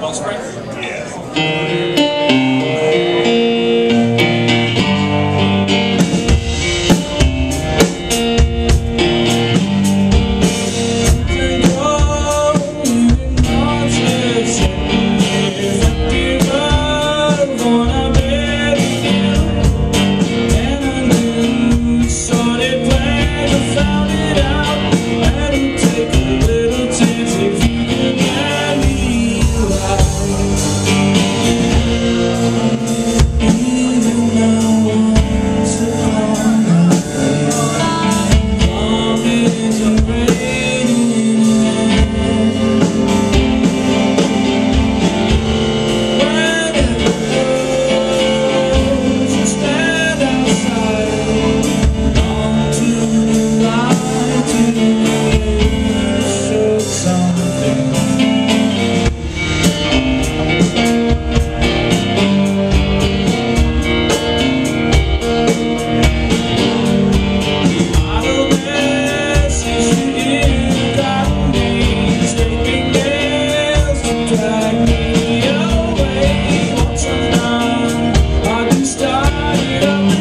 Wellspring? Yeah. light up.